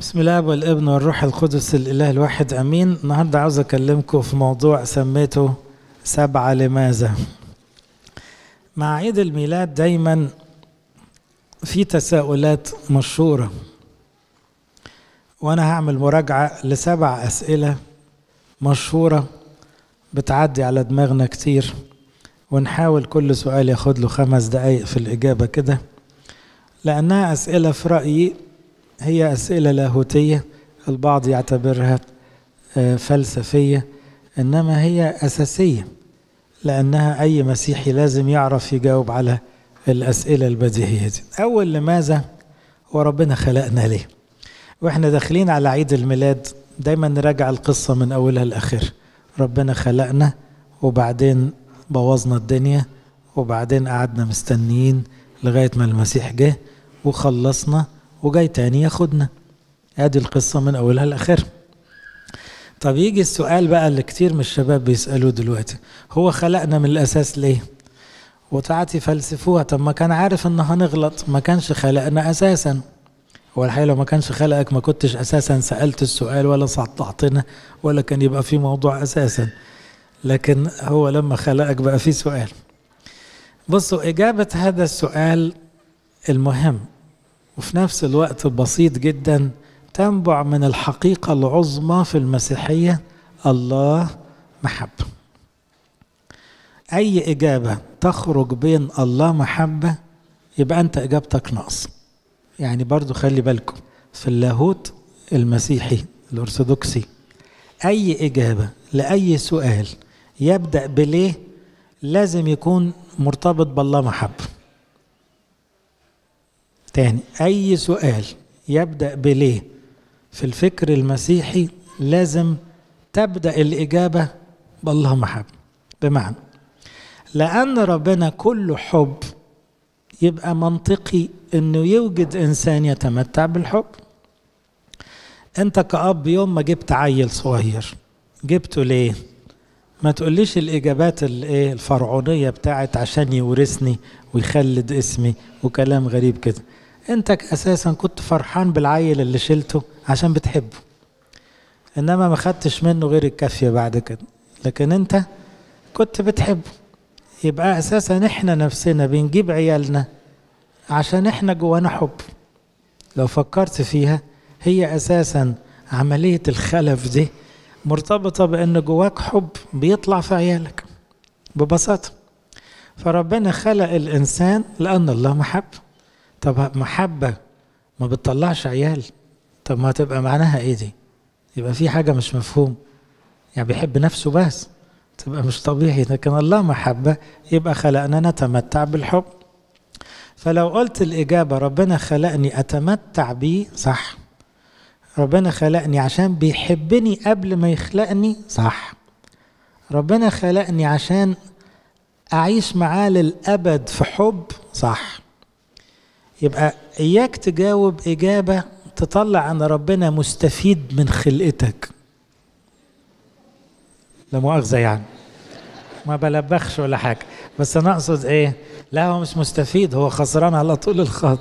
بسم الله والابن والروح القدس الإله الواحد آمين. النهارده عاوز أكلمكم في موضوع سميته سبعه لماذا. مع عيد الميلاد دايما في تساؤلات مشهورة. وأنا هعمل مراجعة لسبع أسئلة مشهورة بتعدي على دماغنا كتير. ونحاول كل سؤال ياخد له خمس دقايق في الإجابة كده. لأنها أسئلة في رأيي هي أسئلة لاهوتية البعض يعتبرها فلسفية إنما هي أساسية لأنها أي مسيحي لازم يعرف يجاوب على الأسئلة البديهية دي. أول لماذا؟ هو ربنا خلقنا ليه؟ وإحنا داخلين على عيد الميلاد دايما نراجع القصة من أولها لآخر. ربنا خلقنا وبعدين بوظنا الدنيا وبعدين قعدنا مستنيين لغاية ما المسيح جه وخلصنا وجاي تاني ياخدنا. ادي القصة من أولها لآخرها. طب يجي السؤال بقى اللي كتير من الشباب بيسألوه دلوقتي. هو خلقنا من الأساس ليه؟ وساعات يفلسفوها طب ما كان عارف ان هنغلط. ما كانش خلقنا أساسا. هو الحقيقة لو ما كانش خلقك ما كنتش أساسا سألت السؤال ولا سطعتنا ولا كان يبقى في موضوع أساسا. لكن هو لما خلقك بقى في سؤال. بصوا إجابة هذا السؤال المهم. وفي نفس الوقت بسيط جدا تنبع من الحقيقة العظمى في المسيحية الله محبة. أي إجابة تخرج بين الله محبة يبقى أنت إجابتك ناقص يعني برضو خلي بالكم في اللاهوت المسيحي الأرثوذكسي أي إجابة لأي سؤال يبدأ بليه لازم يكون مرتبط بالله محبة. تاني. أي سؤال يبدأ بليه؟ في الفكر المسيحي لازم تبدأ الإجابة بالله محب بمعنى لأن ربنا كله حب يبقى منطقي إنه يوجد إنسان يتمتع بالحب. أنت كأب يوم ما جبت عيل صغير جبته ليه؟ ما تقوليش الإجابات الفرعونية بتاعت عشان يورثني ويخلد اسمي وكلام غريب كده. انت أساسا كنت فرحان بالعيل اللي شلته عشان بتحبه. انما ما خدتش منه غير الكافية بعد كده. لكن انت كنت بتحبه. يبقى أساسا إحنا نفسنا بنجيب عيالنا عشان إحنا جوانا حب. لو فكرت فيها هي أساسا عملية الخلف دي مرتبطة بأن جواك حب بيطلع في عيالك. ببساطة. فربنا خلق الإنسان لأن الله محبه طب محبة ما بتطلعش عيال. طب ما تبقى معناها إيه دي؟ يبقى في حاجة مش مفهوم. يعني بيحب نفسه بس تبقى مش طبيعي. لكن الله محبة يبقى خلقنا نتمتع بالحب. فلو قلت الإجابة ربنا خلقني أتمتع بيه صح. ربنا خلقني عشان بيحبني قبل ما يخلقني صح. ربنا خلقني عشان أعيش معاه للأبد في حب صح. يبقى إياك تجاوب إجابة تطلع أن ربنا مستفيد من خلقتك. لا مؤاخذة يعني. ما بلبخش ولا حاجة. بس أنا أقصد إيه؟ لا هو مش مستفيد هو خسران على طول الخط.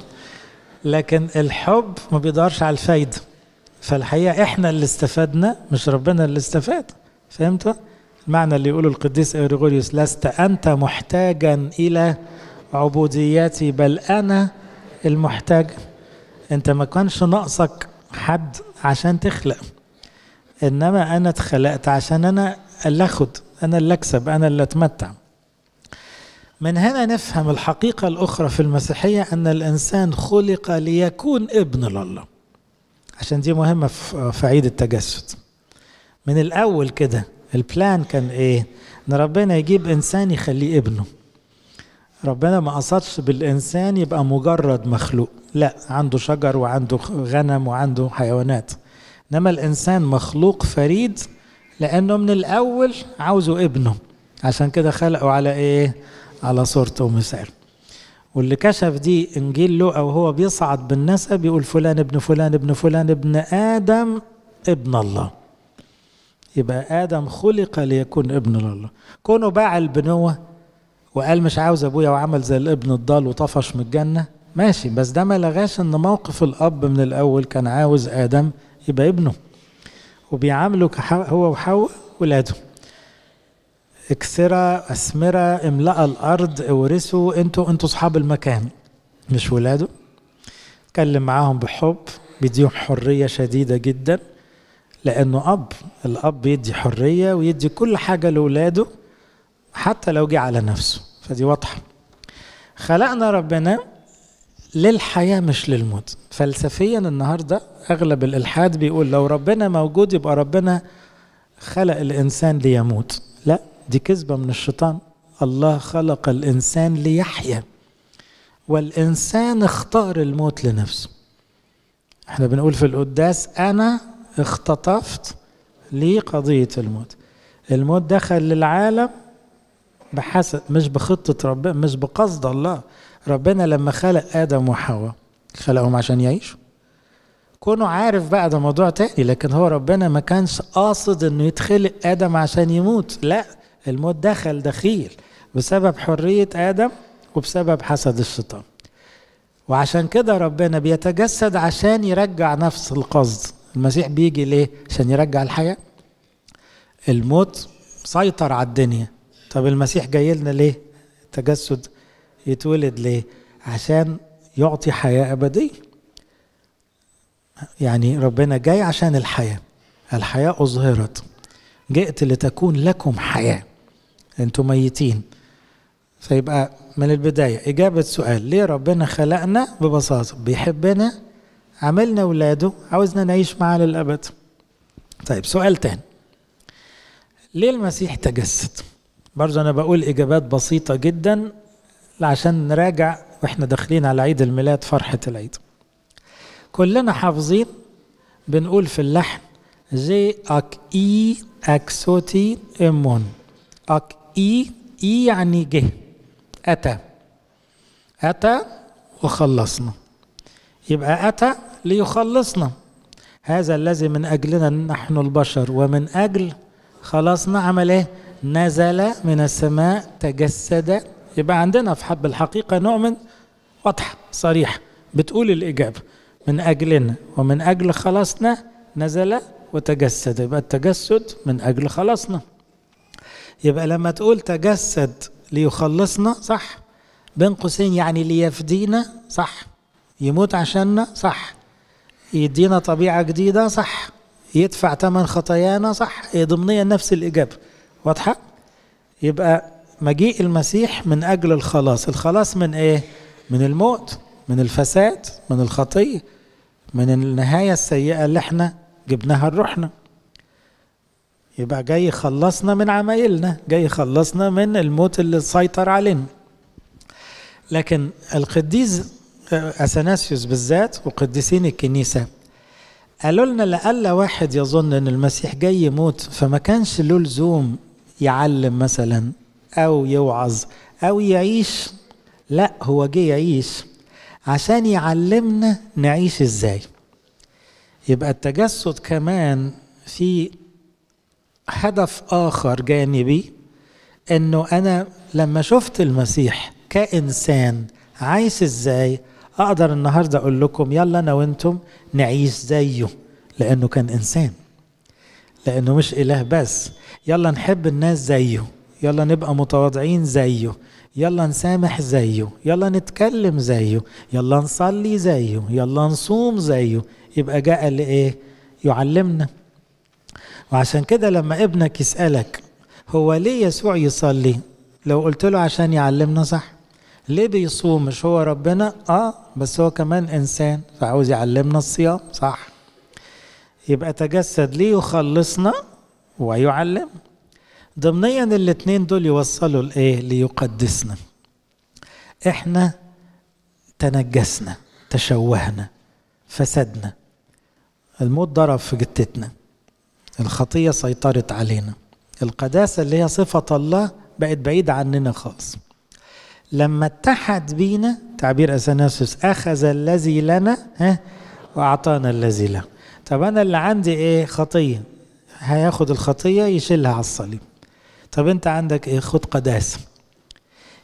لكن الحب ما بيدورش على الفايدة. فالحقيقة إحنا اللي استفدنا مش ربنا اللي استفاد. فهمتوا؟ المعنى اللي يقوله القديس إيرغوريوس لست أنت محتاجا إلى عبوديتي بل أنا المحتاج. انت ما كانش ناقصك حد عشان تخلق. انما أنا اتخلقت عشان أنا اللي اخد أنا اللي اكسب أنا اللي اتمتع. من هنا نفهم الحقيقة الأخرى في المسيحية أن الإنسان خلق ليكون ابن لله. عشان دي مهمة في عيد التجسد. من الأول كده البلان كان إيه؟ إن ربنا يجيب إنسان يخليه ابنه. ربنا ما قصدش بالإنسان يبقى مجرد مخلوق. لا عنده شجر وعنده غنم وعنده حيوانات. إنما الإنسان مخلوق فريد لأنه من الأول عاوزه ابنه. عشان كده خلقه على إيه؟ على صورته ومثال واللي كشف دي إنجيل لوقا وهو بيصعد بالنسب يقول فلان ابن فلان ابن فلان ابن آدم ابن الله. يبقى آدم خلق ليكون ابن الله. كونه باع البنوة وقال مش عاوز أبويا وعمل زي الابن الضال وطفش من الجنة. ماشي بس ده ما لغاش إن موقف الأب من الأول كان عاوز آدم يبقى ابنه. وبيعامله هو وحواء ولاده. اكسرة أسمرة املأ الأرض اورثوا أنتوا أنتوا أصحاب المكان. مش ولاده. اتكلم معاهم بحب بيديهم حرية شديدة جدا. لأنه أب الأب يدي حرية ويدي كل حاجة لأولاده حتى لو جه على نفسه. فدي واضحة. خلقنا ربنا للحياة مش للموت. فلسفيا النهاردة أغلب الإلحاد بيقول لو ربنا موجود يبقى ربنا خلق الإنسان ليموت. لا دي كذبة من الشيطان. الله خلق الإنسان ليحيا. والإنسان اختار الموت لنفسه. إحنا بنقول في القداس أنا اختطفت لي قضية الموت. الموت دخل للعالم بحسب مش بخطة ربنا مش بقصد الله. ربنا لما خلق آدم وحواء خلقهم عشان يعيشوا. كونه عارف بقى ده موضوع تاني لكن هو ربنا ما كانش قاصد إنه يتخلق آدم عشان يموت. لا الموت دخل دخيل بسبب حرية آدم وبسبب حسد الشيطان. وعشان كده ربنا بيتجسد عشان يرجع نفس القصد. المسيح بيجي ليه؟ عشان يرجع الحياة. الموت سيطر على الدنيا. طب المسيح جاي لنا ليه؟ تجسد يتولد ليه؟ عشان يعطي حياة أبدية. يعني ربنا جاي عشان الحياة. الحياة أظهرت. جئت لتكون لكم حياة. أنتم ميتين. فيبقى من البداية إجابة سؤال. ليه ربنا خلقنا ببساطة؟ بيحبنا عملنا ولاده عاوزنا نعيش معاه للأبد. طيب سؤال تاني. ليه المسيح تجسد؟ برضه أنا بقول إجابات بسيطة جدا عشان نراجع وإحنا داخلين على عيد الميلاد فرحة العيد. كلنا حافظين بنقول في اللحن جي أك إي أكسوتي إممون أك إي إي يعني جه أتى أتى وخلصنا. يبقى أتى ليخلصنا. هذا الذي من أجلنا نحن البشر ومن أجل خلاصنا عمل إيه؟ نزل من السماء تجسد. يبقى عندنا في حب الحقيقة نؤمن واضحة صريحة بتقول الإجابة. من أجلنا ومن أجل خلاصنا نزل وتجسد. يبقى التجسد من أجل خلاصنا يبقى لما تقول تجسد ليخلصنا صح. بين قوسين يعني ليفدينا صح. يموت عشاننا صح. يدينا طبيعة جديدة صح. يدفع ثمن خطايانا صح. هي ضمنيا نفس الإجابة. واضحة؟ يبقى مجيء المسيح من أجل الخلاص. الخلاص من إيه؟ من الموت من الفساد من الخطية من النهاية السيئة اللي إحنا جبناها لروحنا. يبقى جاي يخلصنا من عمايلنا جاي يخلصنا من الموت اللي سيطر علينا. لكن القديس أثناسيوس بالذات وقديسين الكنيسة قالوا لنا لألا واحد يظن إن المسيح جاي يموت فما كانش له لزوم يعلم مثلا أو يوعظ أو يعيش. لا هو جه يعيش. عشان يعلمنا نعيش إزاي. يبقى التجسد كمان في هدف آخر جانبي إنه أنا لما شفت المسيح كإنسان عايش إزاي أقدر النهارده أقول لكم يلا أنا وأنتم نعيش زيه لأنه كان إنسان. لأنه مش إله بس. يلا نحب الناس زيه يلا نبقى متواضعين زيه يلا نسامح زيه يلا نتكلم زيه يلا نصلي زيه يلا نصوم زيه. يبقى جاء لايه يعلمنا. وعشان كده لما ابنك يسألك هو ليه يسوع يصلي؟ لو قلت له عشان يعلمنا صح؟ ليه بيصوم؟ مش هو ربنا؟ آه بس هو كمان إنسان فعاوز يعلمنا الصيام صح. يبقى تجسد ليه يخلصنا؟ ويعلم. ضمنيا الاثنين دول يوصلوا لإيه؟ ليقدسنا. إحنا تنجسنا تشوهنا فسدنا. الموت ضرب في جتتنا الخطية سيطرت علينا. القداسة اللي هي صفة الله بقت بعيدة عننا خالص. لما اتحد بينا تعبير اثناسوس أخذ الذي لنا ها؟ وأعطانا الذي له. طب أنا اللي عندي إيه؟ خطية. هياخد الخطية يشيلها على الصليب. طب انت عندك إيه؟ خد قداسة.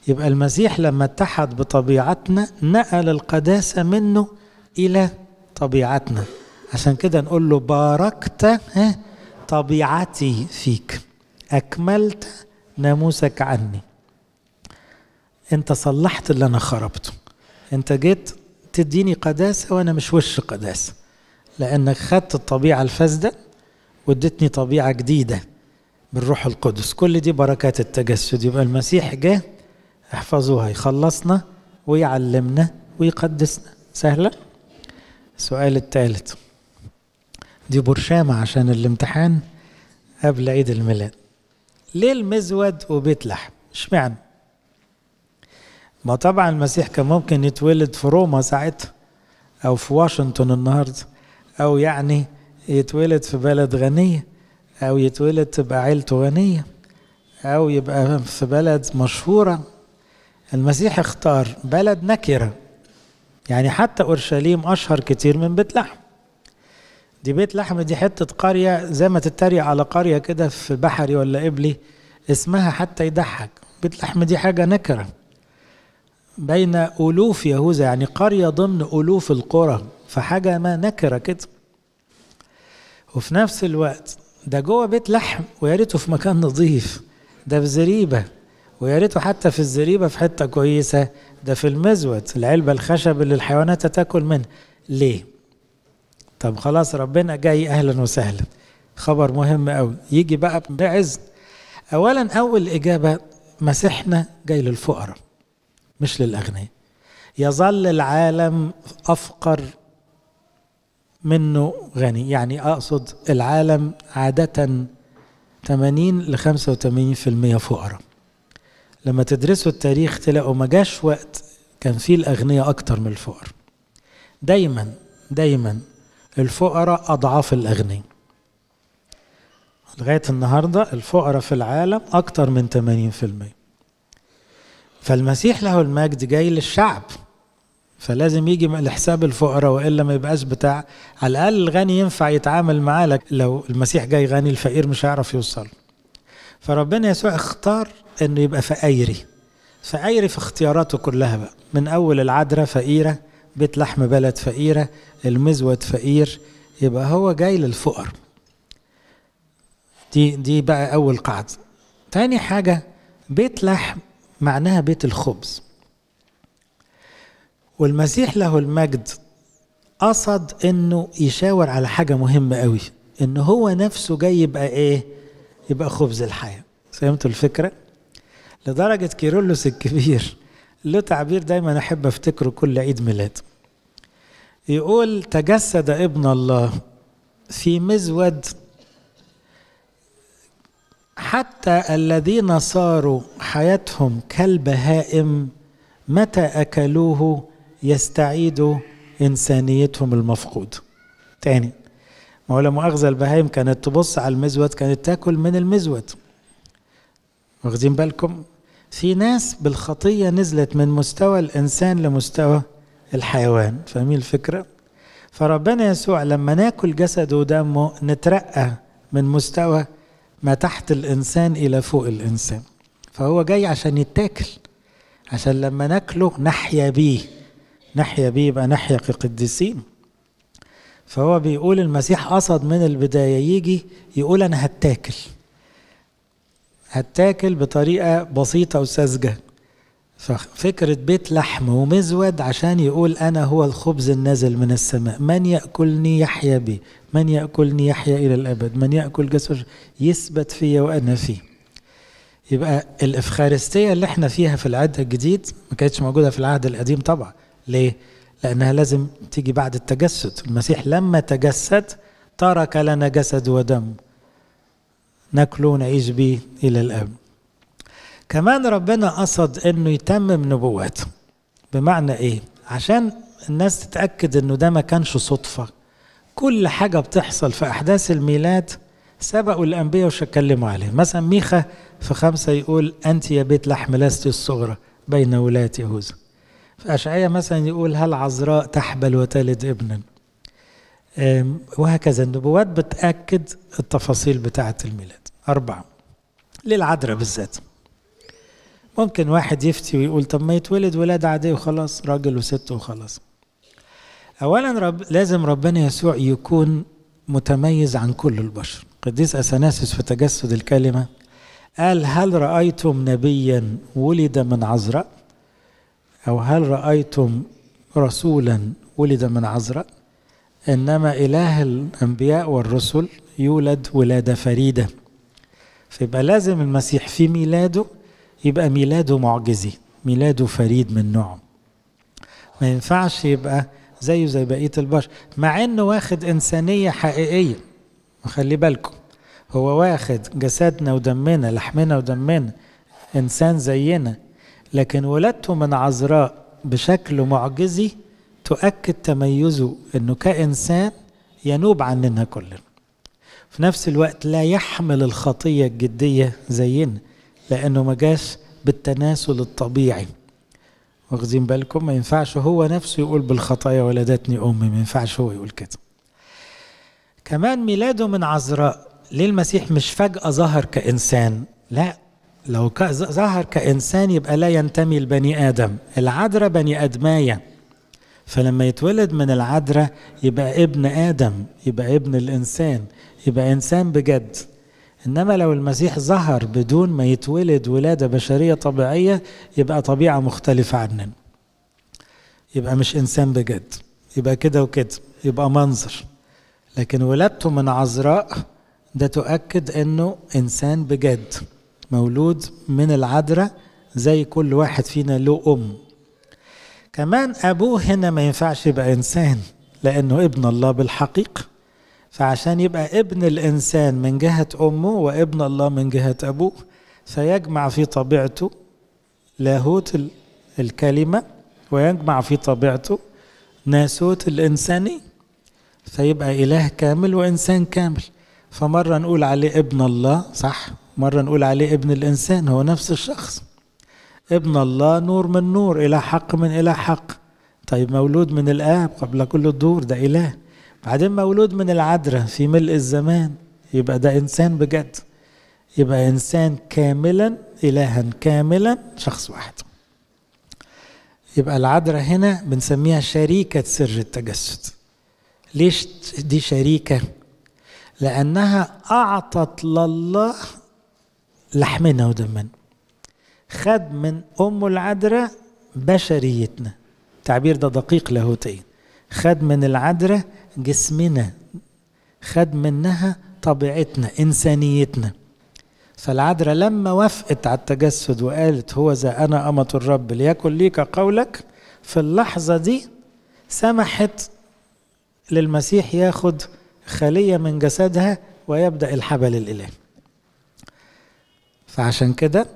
يبقى المسيح لما اتحد بطبيعتنا نقل القداسة منه إلى طبيعتنا. عشان كده نقول له باركت طبيعتي فيك. أكملت ناموسك عني. انت صلحت اللي أنا خربته. انت جيت تديني قداسة وأنا مش وش قداسة. لأنك خدت الطبيعة الفاسدة وادتني طبيعة جديدة بالروح القدس. كل دي بركات التجسد. يبقى المسيح جه احفظوها. يخلصنا ويعلمنا ويقدسنا. سهلة؟ السؤال الثالث. دي برشامة عشان الامتحان قبل عيد الميلاد. ليه المزود وبيت لحم اشمعنى؟ ما طبعا المسيح كان ممكن يتولد في روما ساعتها أو في واشنطن النهارده أو يعني يتولد في بلد غنيه أو يتولد تبقى عيلته غنيه أو يبقى في بلد مشهورة. المسيح اختار بلد نكرة. يعني حتى أورشليم أشهر كتير من بيت لحم. دي بيت لحم دي حتة قرية زي ما تتريق على قرية كده في بحري ولا قبلي اسمها حتى يضحك. بيت لحم دي حاجة نكرة. بين ألوف يهوذا يعني قرية ضمن ألوف القرى فحاجة ما نكرة كده. وفي نفس الوقت ده جوه بيت لحم ويا ريته في مكان نظيف ده في زريبة ويا ريته حتى في الزريبة في حتة كويسة ده في المزود العلبة الخشب اللي الحيوانات تاكل منها. ليه؟ طب خلاص ربنا جاي أهلا وسهلا. خبر مهم قوي يجي بقى بعز أولا أول إجابة مسيحنا جاي للفقراء مش للأغنياء. يظل العالم أفقر منه غني. يعني أقصد العالم عادة 80 ل 85% فقراء لما تدرسوا التاريخ تلاقوا ما جاش وقت كان فيه الأغنياء أكتر من الفقراء. دايما دايما الفقراء أضعاف الأغنياء. لغاية النهاردة الفقراء في العالم أكتر من 80% فالمسيح له المجد جاي للشعب. فلازم يجي لحساب الفقراء وإلا ما يبقاش بتاع. على الأقل الغني ينفع يتعامل معاه لك لو المسيح جاي غني الفقير مش هيعرف يوصل. فربنا يسوع اختار إنه يبقى فقيري. فقيري في اختياراته كلها بقى. من أول العذراء فقيرة بيت لحم بلد فقيرة المزود فقير يبقى هو جاي للفقر. دي دي بقى أول قاعدة. تاني حاجة بيت لحم معناها بيت الخبز. والمسيح له المجد. قصد إنه يشاور على حاجة مهمة قوي إن هو نفسه جاي يبقى إيه؟ يبقى خبز الحياة. فهمتوا الفكرة؟ لدرجة كيرلس الكبير له تعبير دايما أحب أفتكره كل عيد ميلاد. يقول تجسد ابن الله في مزود حتى الذين صاروا حياتهم كالبهائم متى أكلوه يستعيدوا إنسانيتهم المفقود. تاني ما هو لا مؤاخذه البهائم كانت تبص على المزود كانت تأكل من المزود. واخدين بالكم؟ في ناس بالخطية نزلت من مستوى الإنسان لمستوى الحيوان. فاهمين الفكرة؟ فربنا يسوع لما ناكل جسده ودمه نترقى من مستوى ما تحت الإنسان إلى فوق الإنسان. فهو جاي عشان يتاكل عشان لما ناكله نحيا بيه. نحيا بيه يبقى نحيا كقديسين. فهو بيقول المسيح قصد من البداية يجي يقول أنا هتاكل. هتاكل بطريقة بسيطة وساذجة. ففكرة بيت لحم ومزود عشان يقول أنا هو الخبز النازل من السماء. من يأكلني يحيا بي؟ من يأكلني يحيا إلى الأبد؟ من يأكل جسر؟ يثبت فيا وأنا فيه. يبقى الإفخارستية اللي إحنا فيها في العهد الجديد ما كانتش موجودة في العهد القديم طبعا. ليه؟ لأنها لازم تيجي بعد التجسد. المسيح لما تجسد ترك لنا جسد ودم. ناكله ونعيش بيه إلى الأبد كمان ربنا قصد إنه يتمم نبوته بمعنى إيه؟ عشان الناس تتأكد إنه ده ما كانش صدفة. كل حاجة بتحصل في أحداث الميلاد سبقوا الأنبياء وشكلموا عليه مثلا ميخا في خمسة يقول أنت يا بيت لحم لست الصغرى بين ولاة يهوذا. في اشعياء مثلا يقول هل عذراء تحبل وتلد ابنا؟ وهكذا النبوات بتأكد التفاصيل بتاعة الميلاد. أربعة للعذراء بالذات. ممكن واحد يفتي ويقول طب ما يتولد ولادة عادية وخلاص راجل وست وخلاص. أولا رب لازم ربنا يسوع يكون متميز عن كل البشر. قديس أثناسيس في تجسد الكلمة قال هل رأيتم نبيا ولد من عذراء؟ أو هل رأيتم رسولا ولد من عذراء إنما إله الأنبياء والرسل يولد ولادة فريدة. فيبقى لازم المسيح في ميلاده يبقى ميلاده معجزي ميلاده فريد من نوعه. ما ينفعش يبقى زيه زي بقية البشر مع إنه واخد إنسانية حقيقية. وخلي بالكم هو واخد جسدنا ودمنا لحمنا ودمنا إنسان زينا. لكن ولادته من عذراء بشكل معجزي تؤكد تميزه إنه كإنسان ينوب عننا كلنا في نفس الوقت لا يحمل الخطية الجدية زينا لأنه ما جاش بالتناسل الطبيعي. واخدين بالكم؟ ما ينفعش هو نفسه يقول بالخطايا ولدتني أمي ما ينفعش هو يقول كده. كمان ميلاده من عذراء. ليه المسيح مش فجأة ظهر كإنسان؟ لا لو ظهر كإنسان يبقى لا ينتمي لبني آدم. العذراء بني أدماية فلما يتولد من العذراء يبقى ابن آدم يبقى ابن الإنسان يبقى إنسان بجد. إنما لو المسيح ظهر بدون ما يتولد ولادة بشرية طبيعية يبقى طبيعة مختلفة عننا. يبقى مش إنسان بجد. يبقى كده وكده. يبقى منظر. لكن ولادته من عذراء ده تؤكد إنه إنسان بجد. مولود من العذراء زي كل واحد فينا له أم. كمان أبوه هنا ما ينفعش يبقى إنسان لأنه ابن الله بالحقيقة. فعشان يبقى ابن الإنسان من جهة أمه وابن الله من جهة أبوه فيجمع في طبيعته لاهوت الكلمة ويجمع في طبيعته ناسوت الإنساني. فيبقى إله كامل وإنسان كامل. فمرة نقول عليه ابن الله صح؟ مرة نقول عليه ابن الإنسان هو نفس الشخص. ابن الله نور من نور إلى حق من إلى حق. طيب مولود من الآب قبل كل الدور ده إله. بعدين مولود من العذراء في ملء الزمان. يبقى ده إنسان بجد. يبقى إنسان كاملا إلها كاملا شخص واحد. يبقى العذراء هنا بنسميها شريكة سر التجسد. ليش دي شريكة؟ لأنها أعطت لله لحمنا ودمنا. خد من أم العذراء بشريتنا. التعبير ده دقيق لاهوتيا خد من العذراء جسمنا. خد منها طبيعتنا إنسانيتنا. فالعذراء لما وافقت على التجسد وقالت هو ذا أنا أمة الرب ليكن ليك قولك في اللحظة دي سمحت للمسيح ياخد خلية من جسدها ويبدأ الحبل الإلهي. فعشان كده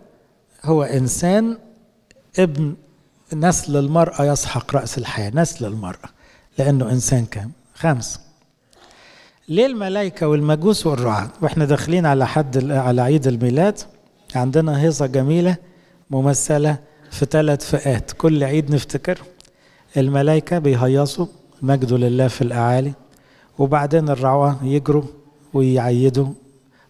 هو إنسان ابن نسل المرأة يسحق رأس الحياة نسل المرأة لأنه إنسان كامل. خمس ليه الملائكة والمجوس والرعاة؟ وإحنا داخلين على حد على عيد الميلاد عندنا هيصة جميلة ممثلة في ثلاث فئات. كل عيد نفتكر الملائكة بيهيصوا مجد لله في الأعالي وبعدين الرعاة يجروا ويعيدوا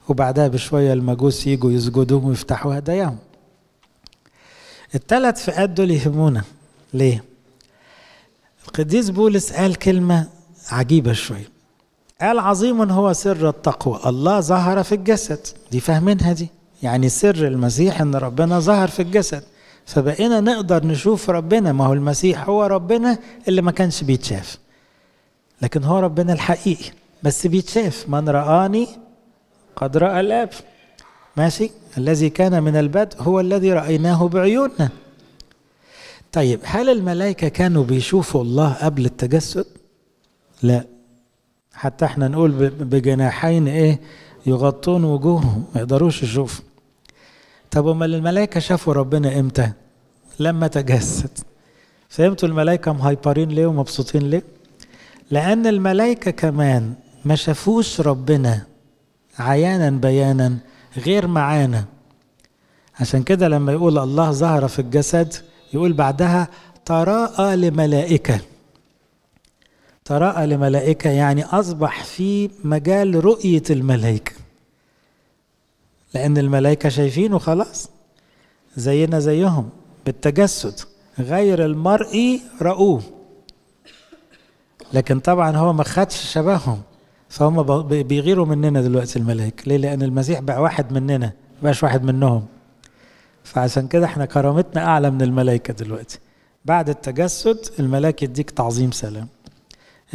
وبعدها بشوية المجوس يجوا يسجدوا ويفتحوا هداياهم. الثلاث فئات دول يهمونا. ليه؟ القديس بولس قال كلمة عجيبة شوية. قال عظيم هو سر التقوى. الله ظهر في الجسد. دي فاهمينها دي؟ يعني سر المسيح إن ربنا ظهر في الجسد. فبقينا نقدر نشوف ربنا. ما هو المسيح هو ربنا اللي ما كانش بيتشاف. لكن هو ربنا الحقيقي. بس بيتشاف. من رآني قد رأى الآب ماشي الذي كان من البدء هو الذي رأيناه بعيوننا طيب هل الملائكة كانوا بيشوفوا الله قبل التجسد؟ لا حتى إحنا نقول بجناحين إيه يغطون وجوههم ما يقدروش يشوفوا طب أمال الملائكة شافوا ربنا إمتى؟ لما تجسد فهمتوا الملائكة مهايبرين ليه ومبسوطين ليه؟ لأن الملائكة كمان ما شافوش ربنا عيانا بيانا غير معانا. عشان كده لما يقول الله ظهر في الجسد يقول بعدها تراءى لملائكة. تراءى لملائكة يعني أصبح في مجال رؤية الملائكة. لأن الملائكة شايفينه خلاص زينا زيهم بالتجسد غير المرئي رأوه لكن طبعا هو ما خدش شبههم. فهم بيغيروا مننا دلوقتي الملائكة ليه؟ لأن المسيح بقى واحد مننا بقاش واحد منهم. فعشان كده إحنا كرامتنا أعلى من الملائكة دلوقتي. بعد التجسد الملاك يديك تعظيم سلام.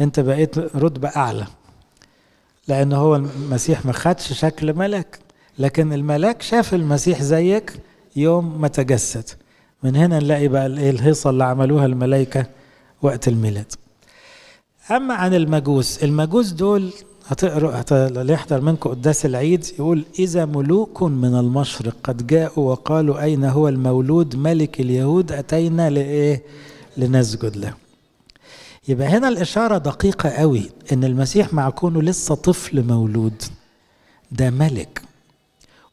أنت بقيت رتبة أعلى. لأن هو المسيح ما خدش شكل ملك لكن الملاك شاف المسيح زيك يوم ما تجسد. من هنا نلاقي بقى الايه الهيصة اللي عملوها الملائكة وقت الميلاد. أما عن المجوس المجوس دول هتقرأ هت... اللي يحضر منكم قداس العيد يقول إذا ملوك من المشرق قد جاءوا وقالوا أين هو المولود ملك اليهود أتينا لإيه؟ لنسجد له. يبقى هنا الإشارة دقيقة قوي إن المسيح مع كونه لسه طفل مولود. ده ملك.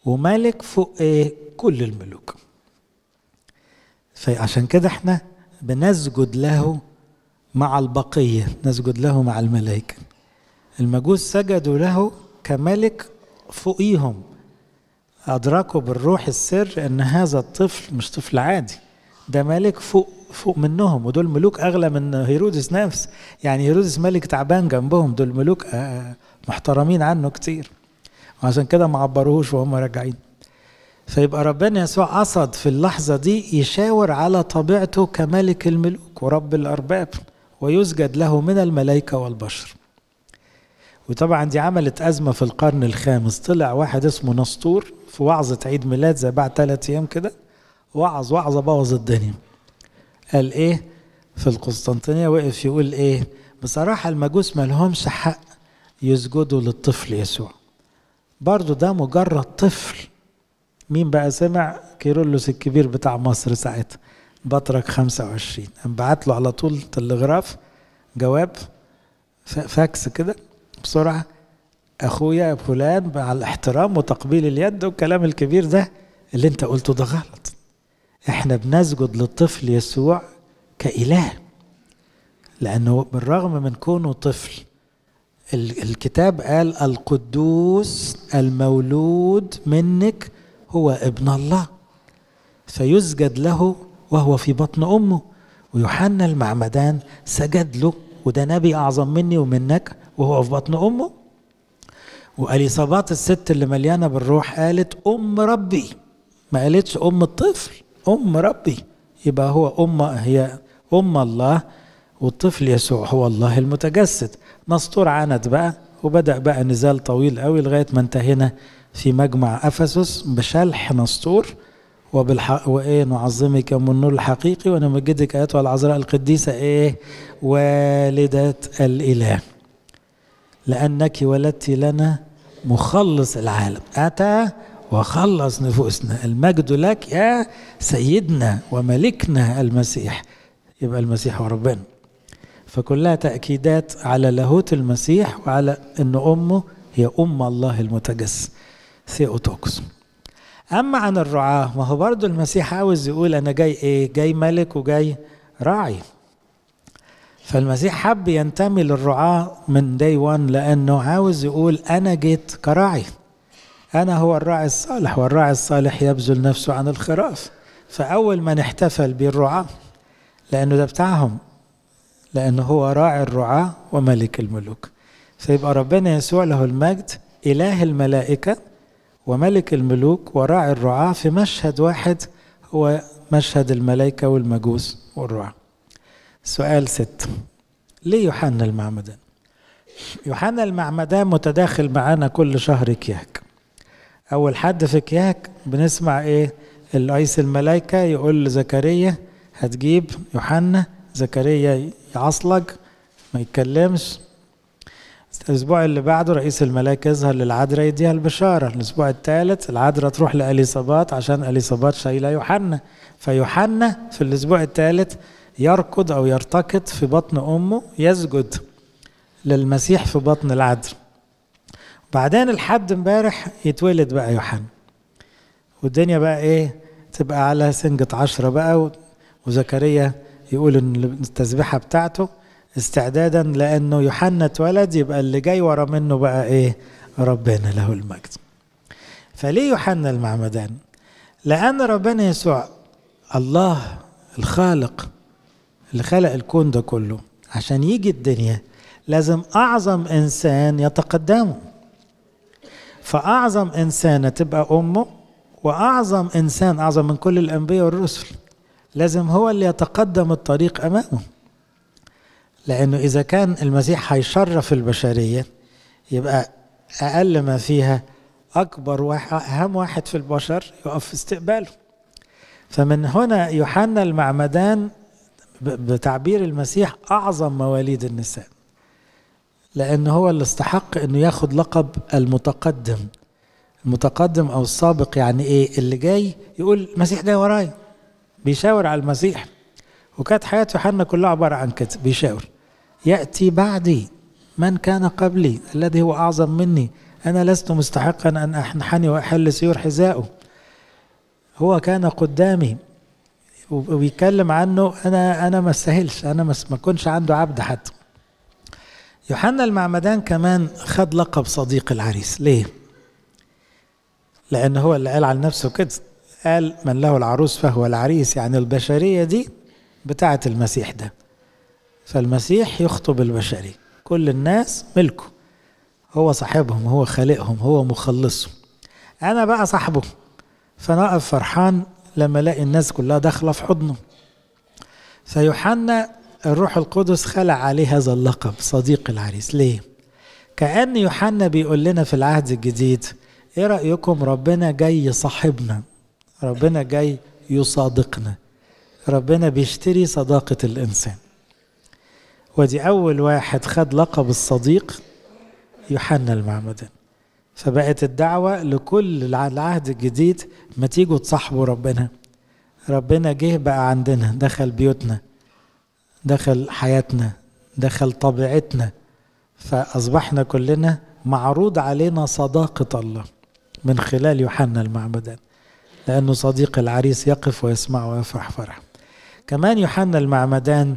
وملك فوق إيه؟ كل الملوك. فعشان كده إحنا بنسجد له مع البقية. نسجد له مع الملائكة. المجوس سجدوا له كملك فوقيهم. أدركوا بالروح السر أن هذا الطفل مش طفل عادي. ده ملك فوق فوق منهم ودول ملوك أغلى من هيرودس نفس. يعني هيرودس ملك تعبان جنبهم دول ملوك محترمين عنه كتير. وعشان كده ما عبروهوش وهم راجعين. فيبقى ربنا يسوع قصد في اللحظة دي يشاور على طبيعته كملك الملوك ورب الأرباب. ويسجد له من الملائكة والبشر. وطبعا دي عملت أزمة في القرن الخامس. طلع واحد اسمه نسطور في وعظة عيد ميلاد زي بعد ثلاث أيام كده. وعظ وعظة بوظ الدنيا. قال إيه؟ في القسطنطينية وقف يقول إيه؟ بصراحة المجوس ما لهمش حق يسجدوا للطفل يسوع. برضو ده مجرد طفل. مين بقى سمع؟ كيرلس الكبير بتاع مصر ساعتها. بطرك 25 قام بعت له على طول تلغراف جواب فاكس كده بسرعة. أخويا فلان مع الاحترام وتقبيل اليد والكلام الكبير ده اللي أنت قلته ده غلط. إحنا بنسجد للطفل يسوع كإله لأنه بالرغم من كونه طفل الكتاب قال القدوس المولود منك هو ابن الله فيسجد له وهو في بطن أمه. ويوحنا المعمدان سجد له وده نبي أعظم مني ومنك وهو في بطن أمه. واليصابات الست اللي مليانة بالروح قالت أم ربي. ما قالتش أم الطفل أم ربي. يبقى هو أم هي أم الله والطفل يسوع هو الله المتجسد. نسطور عند بقى وبدأ بقى نزال طويل قوي لغاية ما انتهينا في مجمع أفسس بشلح نسطور وبالحق وإيه نعظمك من النور الحقيقي ونمجدك أيتها العذراء القديسة إيه والدة الإله. لأنك ولدت لنا مخلص العالم. أتى وخلص نفوسنا. المجد لك يا سيدنا وملكنا المسيح. يبقى المسيح هو ربنا. فكلها تأكيدات على لاهوت المسيح وعلى أن أمه هي أم الله المتجسد ثيوتوكس أما عن الرعاة ما هو برضو المسيح عاوز يقول أنا جاي إيه؟ جاي ملك وجاي راعي. فالمسيح حب ينتمي للرعاة من day one لأنه عاوز يقول أنا جيت كراعي. أنا هو الراعي الصالح والراعي الصالح يبذل نفسه عن الخراف. فأول ما نحتفل بالرعاة لأنه ده بتاعهم لأنه هو راعي الرعاة وملك الملوك. فيبقى ربنا يسوع له المجد إله الملائكة وملك الملوك وراعي الرعاة في مشهد واحد هو مشهد الملائكة والمجوس والرعاة. سؤال ست. ليه يوحنا المعمدان؟ يوحنا المعمدان متداخل معانا كل شهر كياك أول حد في كياك بنسمع إيه؟ الرئيس الملائكة يقول لزكريا هتجيب يوحنا زكريا يعصلج ما يتكلمش الأسبوع اللي بعده رئيس الملائكه يظهر للعذراء يديها البشارة. الأسبوع الثالث العذراء تروح لاليصابات عشان اليصابات شايلة يوحنا. فيوحنا في الأسبوع الثالث يركض أو يرتكض في بطن أمه يسجد للمسيح في بطن العذراء بعدين الحد امبارح يتولد بقى يوحنا. والدنيا بقى إيه؟ تبقى على سنجة عشرة بقى وزكريا يقول إن التسبيحة بتاعته استعدادا لأنه يوحنا اتولد يبقى اللي جاي ورا منه بقى إيه؟ ربنا له المجد. فليه يوحنا المعمدان؟ لأن ربنا يسوع الله الخالق اللي خلق الكون ده كله. عشان يجي الدنيا لازم أعظم إنسان يتقدمه. فأعظم إنسانة تبقى أمه وأعظم إنسان أعظم من كل الأنبياء والرسل لازم هو اللي يتقدم الطريق أمامه. لأنه إذا كان المسيح هيشرف البشرية يبقى أقل ما فيها أكبر واحد أهم واحد في البشر يقف في استقباله. فمن هنا يوحنا المعمدان بتعبير المسيح أعظم مواليد النساء. لأن هو اللي استحق أنه ياخد لقب المتقدم. المتقدم أو السابق يعني إيه؟ اللي جاي يقول المسيح جاي وراي. بيشاور على المسيح. وكانت حياة يوحنا كلها عبارة عن كده بيشاور يأتي بعدي من كان قبلي الذي هو أعظم مني أنا لست مستحقا أن أنحني وأحل سيور حذائه هو كان قدامي وبيتكلم عنه أنا أنا ما استاهلش أنا ما كنش عنده عبد حتى. يوحنا المعمدان كمان خد لقب صديق العريس. ليه؟ لأن هو اللي قال عن نفسه كده قال من له العروس فهو العريس. يعني البشرية دي بتاعة المسيح ده. فالمسيح يخطب البشرية. كل الناس ملكه. هو صاحبهم هو خالقهم هو مخلصهم. أنا بقى صاحبه. فأنا أقف فرحان لما ألاقي الناس كلها داخلة في حضنه. فيوحنا الروح القدس خلع عليه هذا اللقب صديق العريس. ليه؟ كأن يوحنا بيقول لنا في العهد الجديد إيه رأيكم؟ ربنا جاي يصاحبنا. ربنا جاي يصادقنا. ربنا بيشتري صداقة الإنسان. ودي أول واحد خد لقب الصديق يوحنا المعمدان. فبقت الدعوة لكل العهد الجديد ما تيجوا تصاحبوا ربنا. ربنا جه بقى عندنا دخل بيوتنا دخل حياتنا دخل طبيعتنا. فأصبحنا كلنا معروض علينا صداقة الله من خلال يوحنا المعمدان. لأنه صديق العريس يقف ويسمع ويفرح فرح كمان يوحنا المعمدان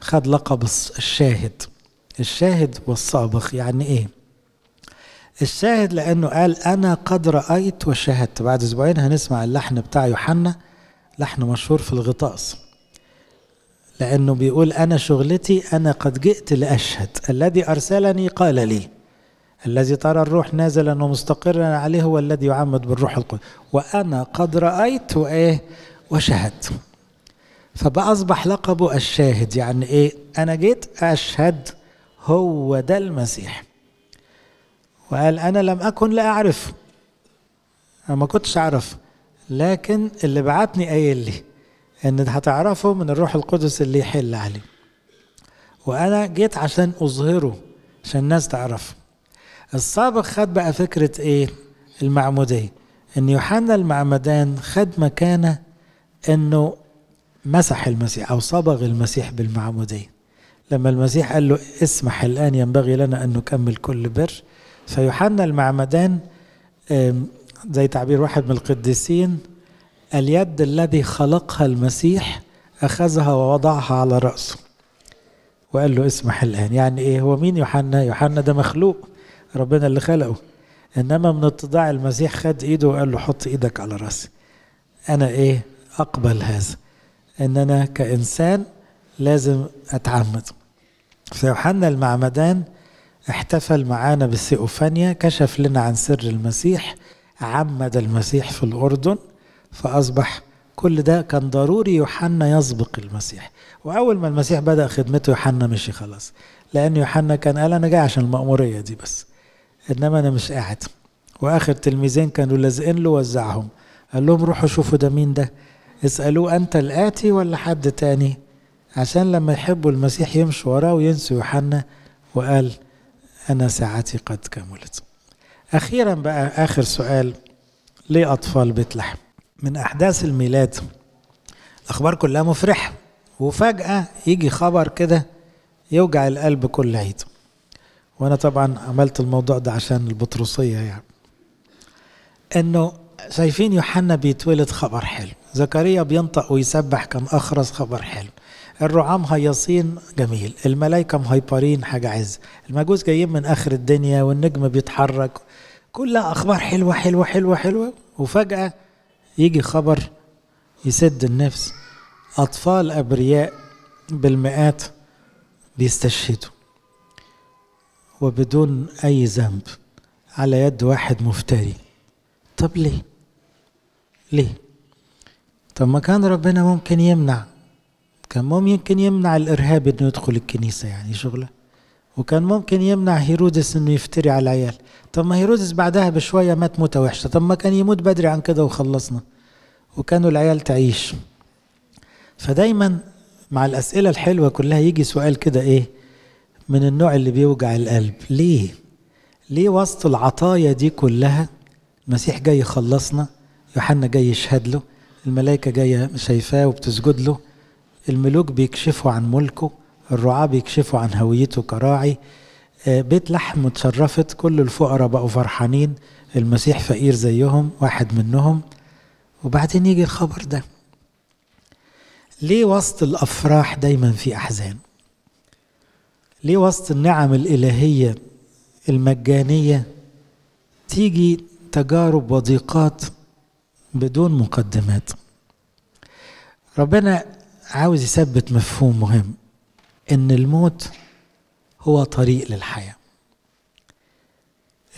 خد لقب الشاهد. الشاهد والسابق يعني إيه؟ الشاهد لأنه قال أنا قد رأيت وشاهدت. بعد أسبوعين هنسمع اللحن بتاع يوحنا. لحن مشهور في الغطاس. لأنه بيقول أنا شغلتي أنا قد جئت لأشهد. الذي أرسلني قال لي. الذي ترى الروح نازلا ومستقرا عليه هو الذي يعمد بالروح القدس. وأنا قد رأيت وإيه؟ وشهدت فبقى أصبح لقبه الشاهد يعني إيه؟ أنا جيت أشهد هو ده المسيح. وقال أنا لم أكن لا أنا ما كنتش أعرف لكن اللي بعتني قايل لي إن هتعرفه من الروح القدس اللي يحل عليه وأنا جيت عشان أظهره عشان الناس تعرفه السابق خد بقى فكرة إيه؟ المعمودية. إن يوحنا المعمدان خد مكانة إنه مسح المسيح أو صبغ المسيح بالمعمودية لما المسيح قال له اسمح الآن ينبغي لنا أن نكمل كل بر. فيوحنا المعمدان زي تعبير واحد من القديسين اليد الذي خلقها المسيح أخذها ووضعها على رأسه. وقال له اسمح الآن. يعني إيه؟ هو مين يوحنا؟ يوحنا ده مخلوق ربنا اللي خلقه. إنما من اتضاع المسيح خد إيده وقال له حط إيدك على رأسي. أنا إيه؟ أقبل هذا. إن أنا كإنسان لازم أتعمد. فيوحنا المعمدان احتفل معانا بالثيوفانيا كشف لنا عن سر المسيح عمد المسيح في الأردن فأصبح كل ده كان ضروري يوحنا يسبق المسيح. وأول ما المسيح بدأ خدمته يوحنا مشي خلاص لأن يوحنا كان قال أنا جاي عشان المأمورية دي بس إنما أنا مش قاعد. وآخر تلميذين كانوا لازقين له وزعهم قال لهم روحوا شوفوا ده مين ده؟ اسألوه أنت الآتي ولا حد تاني؟ عشان لما يحبوا المسيح يمشوا وراه وينسوا يوحنا وقال أنا ساعتي قد كملت. أخيرا بقى آخر سؤال ليه أطفال بيت لحم. من أحداث الميلاد الأخبار كلها مفرحة وفجأة يجي خبر كده يوجع القلب كل عيد. وأنا طبعا عملت الموضوع ده عشان البطرسية يعني. إنه شايفين يوحنا بيتولد خبر حلو. زكريا بينطق ويسبح كم أخرس خبر حلو الرعاة مهيصين جميل. الملائكة مهيبرين حاجة عز. المجوس جايين من آخر الدنيا والنجم بيتحرك. كلها أخبار حلوة حلوة حلوة حلوة. وفجأة يجي خبر يسد النفس. أطفال أبرياء بالمئات بيستشهدوا. وبدون أي ذنب على يد واحد مفتري. طب ليه؟ ليه؟ طب ما كان ربنا ممكن يمنع كان ممكن يمنع الإرهاب إنه يدخل الكنيسة يعني شغلة وكان ممكن يمنع هيرودس إنه يفتري على العيال. طب ما هيرودس بعدها بشوية مات موتة وحشة طب ما كان يموت بدري عن كده وخلصنا وكانوا العيال تعيش. فدايما مع الأسئلة الحلوة كلها يجي سؤال كده إيه من النوع اللي بيوجع القلب. ليه؟ ليه وسط العطايا دي كلها المسيح جاي يخلصنا يوحنا جاي يشهد له؟ الملائكة جاية شايفاه وبتسجد له. الملوك بيكشفوا عن ملكه الرعاة بيكشفوا عن هويته كراعي. بيت لحم اتشرفت كل الفقراء بقوا فرحانين. المسيح فقير زيهم واحد منهم. وبعدين يجي الخبر ده. ليه وسط الأفراح دايما في أحزان؟ ليه وسط النعم الإلهية المجانية تيجي تجارب وضيقات بدون مقدمات. ربنا عاوز يثبت مفهوم مهم إن الموت هو طريق للحياة.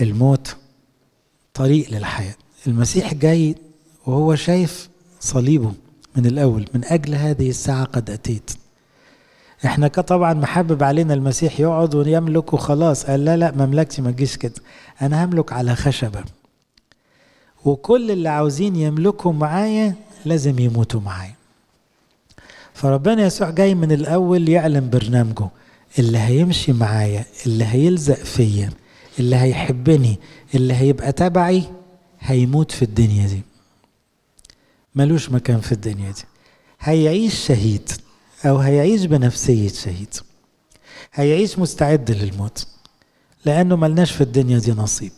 الموت طريق للحياة. المسيح جاي وهو شايف صليبه من الأول من أجل هذه الساعة قد أتيت. إحنا طبعا محبب علينا المسيح يقعد ويملك وخلاص. قال لا لا مملكتي ما تجيش كده. أنا هملك على خشبة. وكل اللي عاوزين يملكوا معايا لازم يموتوا معايا. فربنا يسوع جاي من الأول يعلن برنامجه. اللي هيمشي معايا اللي هيلزق فيا اللي هيحبني اللي هيبقى تبعي هيموت في الدنيا دي. ملوش مكان في الدنيا دي. هيعيش شهيد أو هيعيش بنفسية شهيد. هيعيش مستعد للموت لأنه ملناش في الدنيا دي نصيب.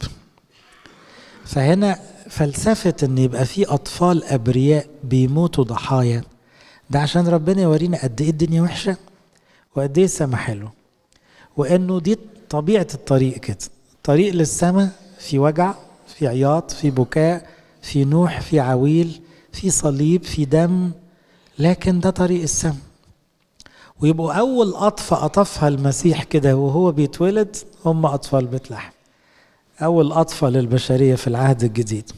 فهنا فلسفة إن يبقى في أطفال أبرياء بيموتوا ضحايا ده عشان ربنا يورينا قد إيه الدنيا وحشة وقد إيه السما حلو وإنه دي طبيعة الطريق كده طريق للسما في وجع في عياط في بكاء في نوح في عويل في صليب في دم لكن ده طريق السما. ويبقوا أول أطفى أطفها المسيح كده وهو بيتولد هم أطفال بيت لحم. أول أطفال للبشرية في العهد الجديد.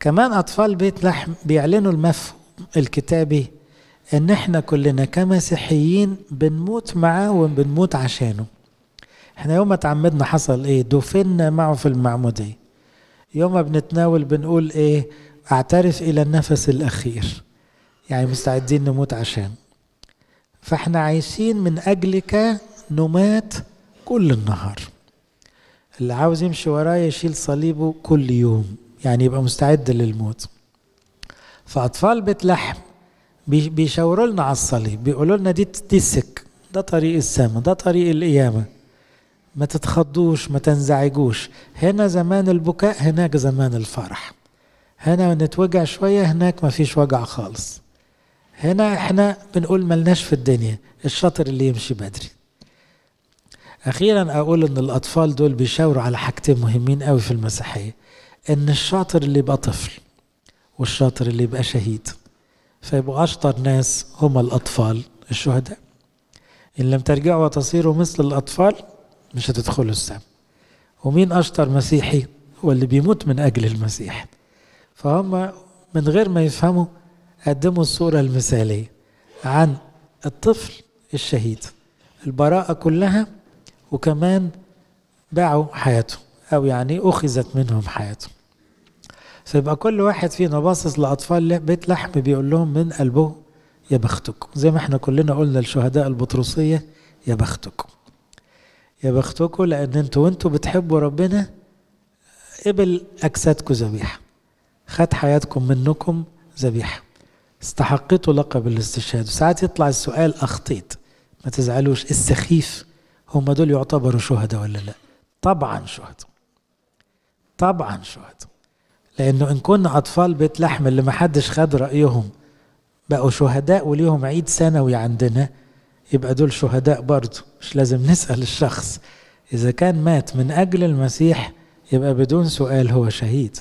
كمان أطفال بيت لحم بيعلنوا المفهوم الكتابي إن إحنا كلنا كمسيحيين بنموت معاه وبنموت عشانه. إحنا يوم ما تعمدنا حصل إيه؟ دفنا معه في المعمودية يوم ما بنتناول بنقول إيه؟ أعترف إلى النفس الأخير. يعني مستعدين نموت عشان. فإحنا عايشين من أجلك نمات كل النهار. اللي عاوز يمشي ورايا يشيل صليبه كل يوم يعني يبقى مستعد للموت. فأطفال بيت لحم بيشاوروا لنا على الصليب بيقولوا لنا دي دي السك ده طريق السماء ده طريق القيامة. ما تتخضوش ما تنزعجوش. هنا زمان البكاء هناك زمان الفرح. هنا نتوجع شوية هناك ما فيش وجع خالص. هنا إحنا بنقول ملناش في الدنيا الشاطر اللي يمشي بدري. أخيرا أقول إن الأطفال دول بيشاوروا على حاجتين مهمين قوي في المسيحية إن الشاطر اللي يبقى طفل والشاطر اللي يبقى شهيد. فيبقوا أشطر ناس هم الأطفال الشهداء. إن لم ترجعوا وتصيروا مثل الأطفال مش هتدخلوا السما ومين أشطر مسيحي؟ هو اللي بيموت من أجل المسيح. فهم من غير ما يفهموا قدموا الصورة المثالية عن الطفل الشهيد. البراءة كلها وكمان باعوا حياته أو يعني أخذت منهم حياته فيبقى كل واحد فينا باصص لأطفال بيت لحم بيقول لهم من قلبه يا بختكم. زي ما إحنا كلنا قلنا للشهداء البطرسية يا بختكم. يا بختكم لأن أنتوا وأنتوا بتحبوا ربنا قبل أجسادكم ذبيحة. خد حياتكم منكم ذبيحة. استحقيتوا لقب الاستشهاد. وساعات يطلع السؤال أخطيت. ما تزعلوش السخيف. هم دول يعتبروا شهداء ولا لا؟ طبعا شهداء. طبعا شهداء. لأنه إن كنا أطفال بيت لحم اللي ما حدش خد رأيهم بقوا شهداء وليهم عيد سنوي عندنا يبقى دول شهداء برضه مش لازم نسأل الشخص. إذا كان مات من أجل المسيح يبقى بدون سؤال هو شهيد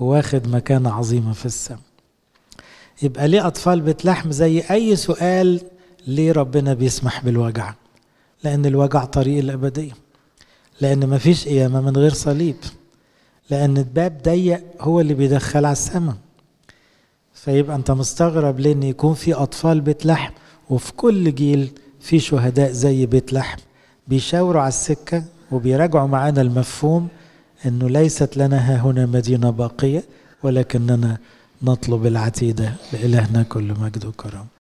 وواخد مكانة عظيمة في السماء. يبقى ليه أطفال بيت لحم؟ زي أي سؤال ليه ربنا بيسمح بالوجع. لأن الوجع طريق الأبدية لأن مفيش قيامة من غير صليب لأن الباب ضيق هو اللي بيدخل على السماء فيبقى أنت مستغرب إن يكون في أطفال بيت لحم وفي كل جيل في شهداء زي بيت لحم بيشاوروا على السكة وبيراجعوا معانا المفهوم أنه ليست لنا ها هنا مدينة باقية ولكننا نطلب العتيدة لإلهنا كل مجد وكرم.